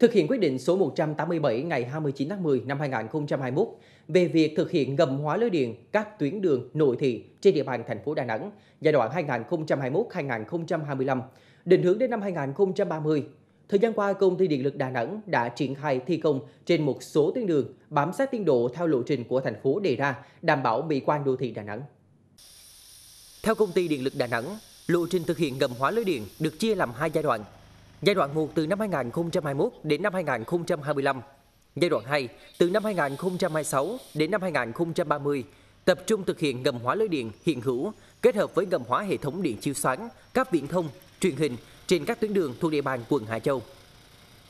thực hiện quyết định số 187 ngày 29 tháng 10 năm 2021 về việc thực hiện ngầm hóa lưới điện các tuyến đường nội thị trên địa bàn thành phố Đà Nẵng giai đoạn 2021-2025, định hướng đến năm 2030. Thời gian qua, công ty điện lực Đà Nẵng đã triển khai thi công trên một số tuyến đường bám sát tiến độ theo lộ trình của thành phố đề ra, đảm bảo mỹ quan đô thị Đà Nẵng. Theo công ty điện lực Đà Nẵng, lộ trình thực hiện ngầm hóa lưới điện được chia làm hai giai đoạn. Giai đoạn 1 từ năm 2021 đến năm 2025. Giai đoạn 2 từ năm 2026 đến năm 2030 tập trung thực hiện ngầm hóa lưới điện hiện hữu kết hợp với ngầm hóa hệ thống điện chiếu sáng, các viễn thông, truyền hình trên các tuyến đường thuộc địa bàn quận Hải Châu.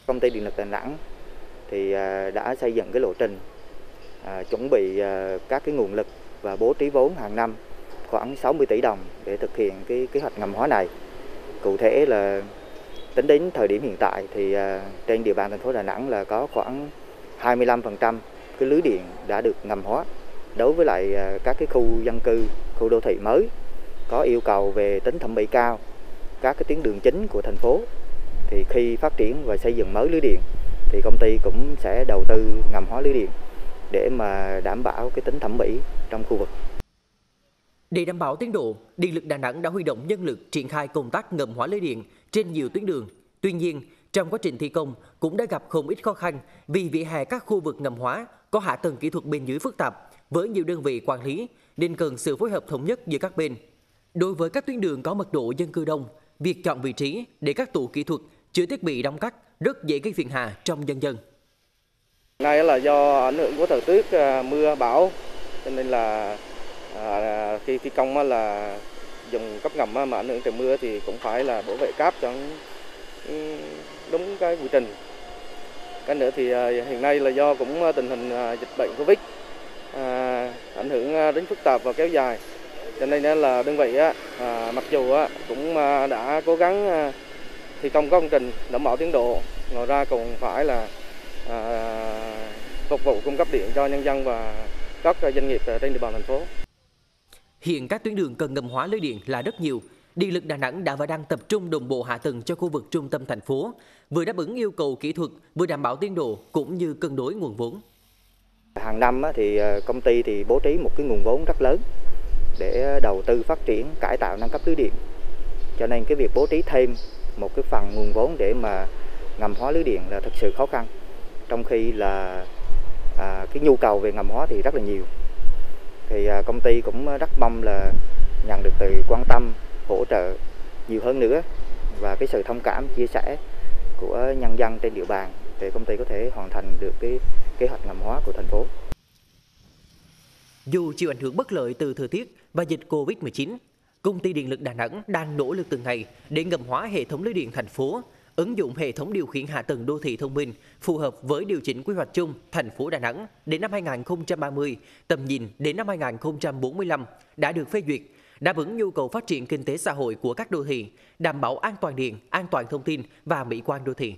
Công ty điện lực Đà Nẵng thì à, đã xây dựng cái lộ trình à, chuẩn bị à, các cái nguồn lực và bố trí vốn hàng năm khoảng 60 tỷ đồng để thực hiện cái kế hoạch ngầm hóa này. Cụ thể là tính đến thời điểm hiện tại thì à, trên địa bàn thành phố Đà Nẵng là có khoảng 25% cái lưới điện đã được ngầm hóa đối với lại à, các cái khu dân cư, khu đô thị mới có yêu cầu về tính thẩm mỹ cao các cái tuyến đường chính của thành phố thì khi phát triển và xây dựng mới lưới điện thì công ty cũng sẽ đầu tư ngầm hóa lưới điện để mà đảm bảo cái tính thẩm mỹ trong khu vực. Để đảm bảo tiến độ, Điện lực Đà Nẵng đã huy động nhân lực triển khai công tác ngầm hóa lưới điện trên nhiều tuyến đường. Tuy nhiên, trong quá trình thi công cũng đã gặp không ít khó khăn vì vỉa hè các khu vực ngầm hóa có hạ tầng kỹ thuật bên dưới phức tạp với nhiều đơn vị quản lý nên cần sự phối hợp thống nhất giữa các bên. Đối với các tuyến đường có mật độ dân cư đông, việc chọn vị trí để các tủ kỹ thuật chứa thiết bị đóng cắt rất dễ gây phiền hà trong nhân dân. Nay là do ảnh hưởng của thời tiết à, mưa bão cho nên là à, khi thi công là dùng cấp ngầm mà ảnh hưởng trời mưa thì cũng phải là bảo vệ cáp cho ừ, đúng cái quy trình. Cái nữa thì à, hiện nay là do cũng à, tình hình à, dịch bệnh Covid ảnh hưởng đến phức tạp và kéo dài cho nên là đơn vị á, à, mặc dù á, cũng đã cố gắng thi công các công trình đảm bảo tiến độ ngoài ra còn phải là à, phục vụ cung cấp điện cho nhân dân và các doanh nghiệp trên địa bàn thành phố. Hiện các tuyến đường cần ngầm hóa lưới điện là rất nhiều. Điện lực Đà Nẵng đã và đang tập trung đồng bộ hạ tầng cho khu vực trung tâm thành phố, vừa đáp ứng yêu cầu kỹ thuật, vừa đảm bảo tiến độ cũng như cân đối nguồn vốn. Hàng năm thì ờ, công ty thì bố trí một cái nguồn vốn rất lớn để đầu tư phát triển cải tạo nâng cấp lưới điện cho nên cái việc bố trí thêm một cái phần nguồn vốn để mà ngầm hóa lưới điện là thực sự khó khăn trong khi là à, cái nhu cầu về ngầm hóa thì rất là nhiều thì à, công ty cũng à, rất mong là nhận được từ quan tâm hỗ trợ nhiều hơn nữa và cái sự thông cảm chia sẻ của nhân dân trên địa bàn để công ty có thể hoàn thành được cái kế hoạch ngầm hóa của thành phố. Dù chịu ảnh hưởng bất lợi từ thời tiết và dịch Covid-19, công ty điện lực Đà Nẵng đang nỗ lực từng ngày để ngầm hóa hệ thống lưới điện thành phố, ứng dụng hệ thống điều khiển hạ tầng đô thị thông minh phù hợp với điều chỉnh quy hoạch chung thành phố Đà Nẵng đến năm 2030, tầm nhìn đến năm 2045 đã được phê duyệt, đáp ứng nhu cầu phát triển kinh tế xã hội của các đô thị, đảm bảo an toàn điện, an toàn thông tin và mỹ quan đô thị.